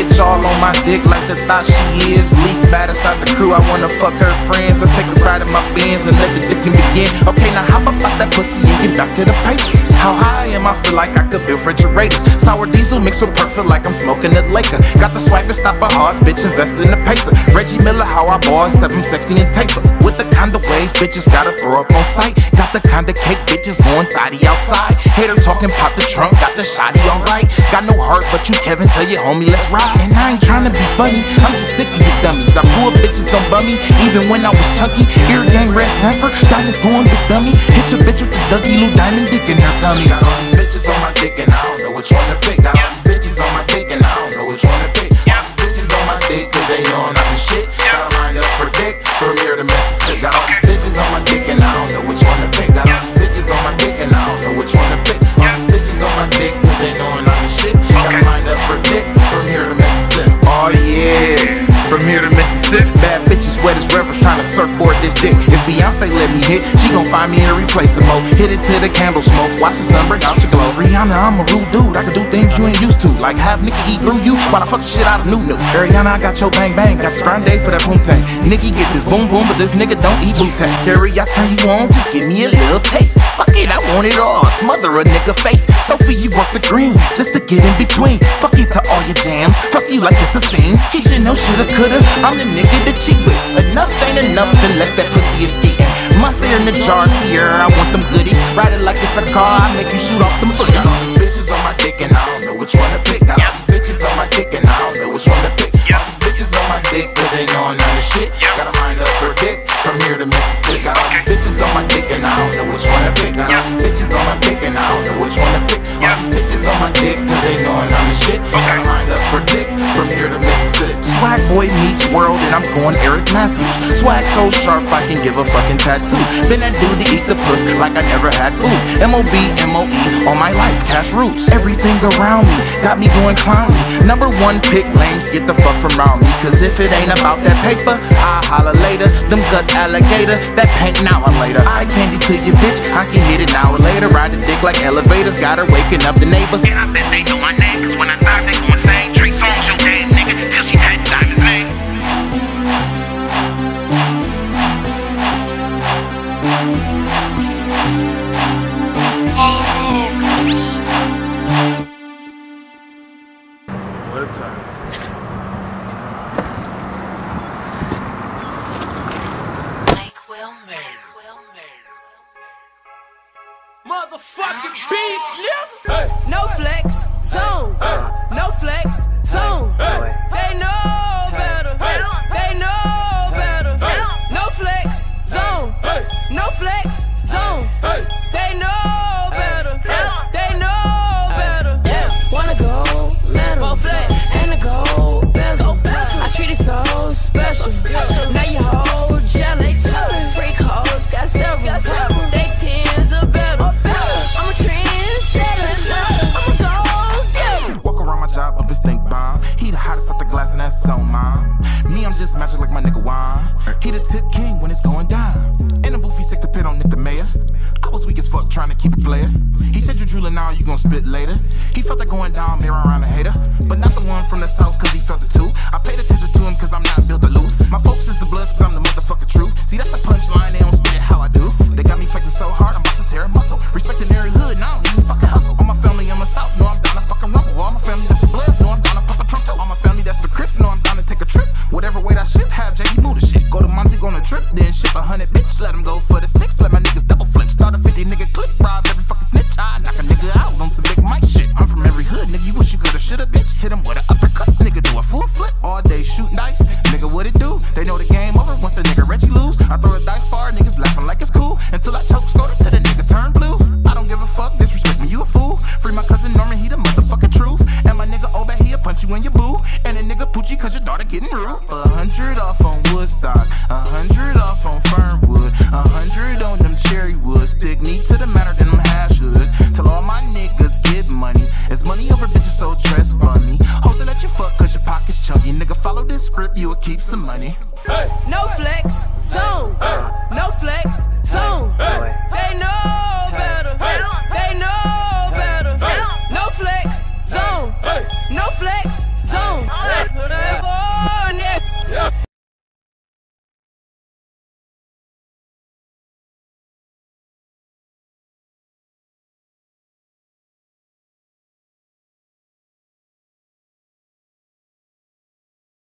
bitch, all on my dick like the thought she is. Least bad inside the crew, I wanna fuck her friends. Let's take a ride in my Benz and let the dicking begin. Okay, now hop up out that pussy and get back to the paper. How high am I? Feel like I could build refrigerators. Sour diesel mixed with perfect, like I'm smoking a Laker. Got the swag to stop a hard bitch, invest in the pacer. Reggie Miller, how I except I'm sexy and taper. With the kind of ways bitches gotta throw up on sight. Got the kind of cake bitches going thotty outside. Hater talking, pop the trunk, got the shotty alright. Got no heart, but you Kevin, tell your homie, let's ride. And I ain't trying to be funny, I'm just sick of you dummies. I pull bitches on bummy, even when I was chunky. Ear gang, red Sanford, diamonds going big dummy. Hit your bitch with the Dougie Loue Diamond dick in her tummy. Got all these bitches on my dick, and I don't know which one to pick. Got Beyonce let me hit, she gon' find me and a replaceable. Hit it to the candle smoke, watch the sun bring out your glow. Rihanna, I'm a rude dude, I can do things you ain't used to, like have Nicki eat through you while I fuck the shit out of New New. Ariana, I got your bang bang, got this grande for that boom tang. Nicki get this boom boom, but this nigga don't eat boom tang. Carrie, I turn you on, just give me a little taste. Fuck it, I want it all, smother a nigga face. Sophie, you work the green, just to get in between. Fuck you to all your jams, fuck you like it's a scene. He should know, shoulda, coulda. I'm the nigga that cheat with. Enough ain't enough unless that pussy is skating. Monster in the jar, here, I want them goodies. Ride it like it's a car, I make you shoot off them footies. bitches on my dick, and I don't know which one to pick. Here to Mississippi. Got all these bitches on my dick, and I don't know which one to pick. All bitches on my dick, and I don't know which one to pick. These bitches on my dick, cause they know I'm the shit. A mind up for dick, from here to Mississippi. Swag boy meets world and I'm going Eric Matthews. Swag so sharp I can give a fucking tattoo. Been that dude to eat the puss like I never had food. M.O.B. M.O.E. all my life, cash roots. Everything around me got me going clowny. Number one pick lames, get the fuck from around me. Cause if it ain't about that paper, I holla later. Them guts alligator, that paint now or later. I candy to your bitch, I can hit it now or later. Ride the dick like elevators, got her waking up the neighbors. And I bet they know my name, cause when I die, they gon' sing Trey songs, your dead nigga, till she had diamonds name. What a time. Motherfucking beast, nigga. And stink bomb. He the hottest out the glass and that's so mom. Me, I'm just magic like my nigga Juan. He the tip king when it's going down. In the booth, he sick the pit on Nick the Mayor. I was weak as fuck trying to keep it player. He said you're drooling now, you gon' spit later. He felt that going down, mirror around a hater. But not the one from the south, cause he felt it too. I paid attention to him cause I'm not built to lose. My folks is the bloods, cause I'm the you will keep some money. Hey. No flex, zone. Hey. No flex,